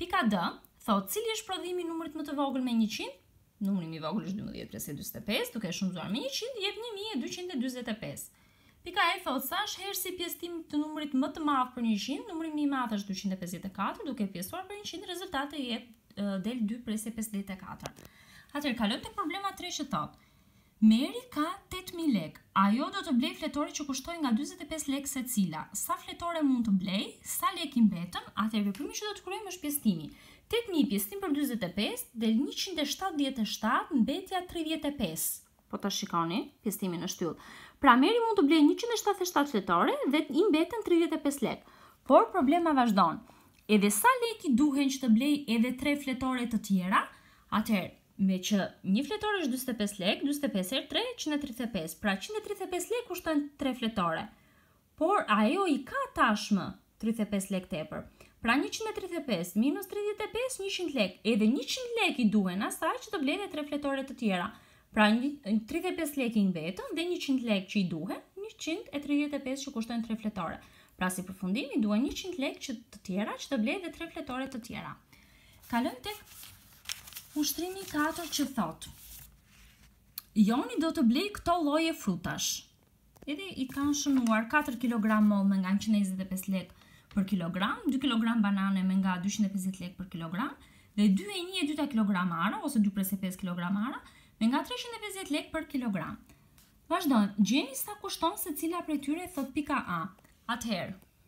Pika D, thotë cili është prodhimi i numrit më të vogël me njëqind? Numri më i vogël është dymbëdhjetë presje dyzet e pesë, duke e shumëzuar me njëqind jep një mijë e dyqind e dyzet e pesë. Pika E thotë sa është herësi i pjesëtimit të numrit më të madh për njëqind, numri më i madh është dyqind e pesëdhjetë e katër, duke e pjesëtuar për njëqind rezultati jep del dy presje pesëdhjetë e katër. Atëherë kalojmë tek problema tre që thotë Meri ka tetë mijë lekë. Ajo do të blejë fletore që kushtojnë nga dyzet e pesë lekë secila. Sa fletore mund të blejë, sa lekë i mbeten, atëherë veprimi që do të kryejmë është pjesëtimi. Tetë mijë pjesëtim për dyzet e pesë, del njëqind e shtatëdhjetë e shtatë, mbetja tridhjetë e pesë. Po ta shikoni, pjesëtimin në shtyllë. Pra Meri mund të blejë njëqind e shtatëdhjetë e shtatë fletore dhe i mbeten tridhjetë e pesë lekë. Por problema vazhdon. Edhe sa lekë i duhen që të blejë edhe tre fletore të tjera? Atëherë, Meqë një fletore është dyzet e pesë lekë, dyzet e pesë herë tre, qind e tridhjetë e pesë. Pra qind e tridhjetë e pesë lekë kushtojnë tre fletore. Por ajo i ka tashmë tridhjetë e pesë lekë tepër. Pra njëqind e tridhjetë e pesë minus tridhjetë e pesë, njëqind lekë. Edhe njëqind lekë i duhen asaj që të blejë edhe tre fletore të tjera. Pra tridhjetë e pesë lekë i mbeten dhe njëqind lekë që i duhen, njëqind e tridhjetë e pesë që kushtojnë tre fletore. Pra si përfundim i duhen njëqind lekë që të tjera që të blejë edhe tre fletore të tjera. Kalojmë tek ushtrimi katër që thotë Joni do të blejë këto lloje frutash. Edhe i kanë shënuar 4 kg mollë me nga 125 lek për kilogram, 2 kg banane me nga 250 lek për kilogram, dhe 2 e 1 e 2 kg arra, ose 2 presje 5 kg arra, me nga 350 lek për kilogram. Vazhdojmë, gjeni sa kushton secila prej tyre thotë pika A. Atëherë,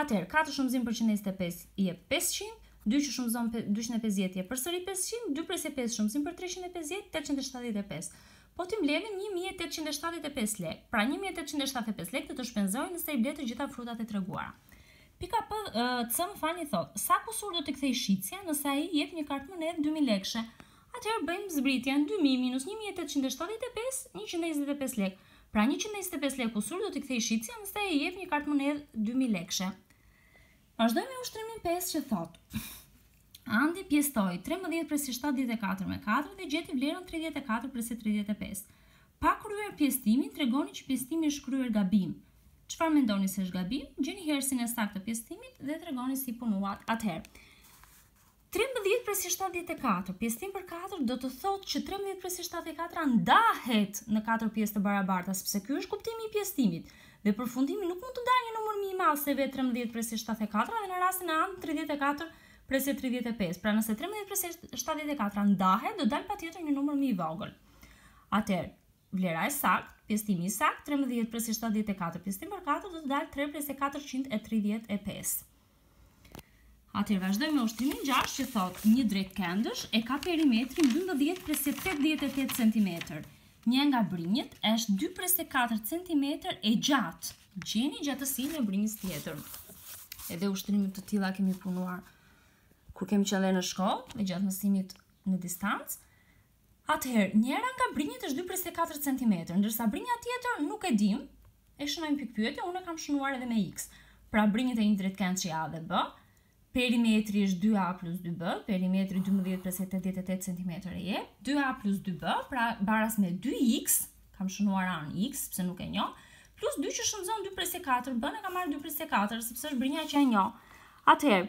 Atëherë, katër shumëzim për qindënjëzet e pesë jep pesëqind, dy që shumëzon dyqind e pesëdhjetë jep përsëri pesëqind, dy presje pesë shumëzim për treqind e pesëdhjetë, tetëqind e shtatëdhjetë e pesë. Po t'i mbledhim një mijë e tetëqind e shtatëdhjetë e pesë lekë, pra një mijë e tetëqind e shtatëdhjetë e pesë lekë do të shpenzojë nëse i ble të gjitha frutat e treguara. Pika P, C më falni thotë, sa kusur do t'i kthejë shitësja nëse ai i jep një kartëmonedhë dy mijë lekëshe? Atëherë bëjmë zbritjen, dy mijë minus një mijë e tetëqind e shtatëdhjetë e pesë, njëqind e njëzet e pesë lekë. Pra njëqind e njëzet e pesë lekë kusur do t'i kthejë shitësja nëse i jep një kartëmonedhë dy mijë lekëshe. Vazhdojmë me ushtrimin pesë që thotë. Andi pjesëtoi 13 presje 74 me 4 dhe gjeti vlerën 34 presje 35. Pa kryer pjesëtimin, tregoni që pjesëtimi është kryer gabim. Çfarë mendoni se është gabim? Gjeni herësin e saktë të pjesëtimit dhe tregoni si punuat atëherë. Trembëdhjetë presje shtatëdhjetë e katër, pjesëtim për katër do të thotë që trembëdhjetë presje shtatëdhjetë e katra ndahet në katër pjesë të barabarta, sepse ky është kuptimi i pjesëtimit. Dhe përfundimi nuk mund të dalë një numër më i madh se vetë trembëdhjetë presje shtatëdhjetë e katra dhe në rastin tonë tridhjetë e katër presje tridhjetë e pesë. Pra nëse trembëdhjetë presje shtatëdhjetë e katra ndahet, do dalë patjetër një numër më i vogël. Atëherë, Vlera e saktë, pjesëtimi i saktë, trembëdhjetë presje shtatëdhjetë e katër pjesëtim për katër do të dalë tre presje katërqind e tridhjetë e pesë. Atëherë vazhdojmë me ushtrimin 6 që thotë një drejtkëndësh e ka perimetrin 12 presje 88 cm. Një nga brinjët është 2 presje 4 cm e gjatë. Gjeni gjatësinë e brinjës tjetër. Edhe ushtrime të tilla kemi punuar kur kemi qenë në shkollë, e gjatë mësimit në distancë. Atëherë, njëra nga brinjët është dy presje katër centimetër, ndërsa brinja tjetër nuk e dimë, e shënojmë pikëpyetje, unë e kam shënuar edhe me X. Pra brinjët e një drejtkëndëshi A dhe B, perimetri është dy A plus dy B, perimetri dymbëdhjetë presje tetëdhjetë e tetë centimetër e jep, dy A plus dy B, pra baras me dy X, kam shënuar A-në X, sepse nuk e njoh, plus dy që shumëzon dy presje katër, B-në kam marrë dy presje katër, sepse është brinja që e njoh. Atëherë,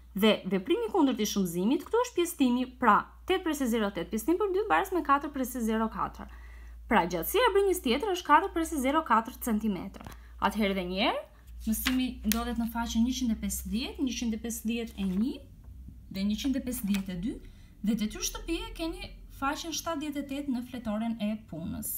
Dhe, veprimi i kundërt i shumëzimit, këtu është pjesëtimi, pra, tetë presje zero tetë pjesëtim për dy baras me katër presje zero katër. Pra, gjatësia e brinjës tjetër është katër presje zero katër centimetër. Atëherë edhe njëherë, mësimi ndodhet në faqen 150, 151 dhe 152 dhe detyrë shtëpie keni faqen 78 në fletoren e punës.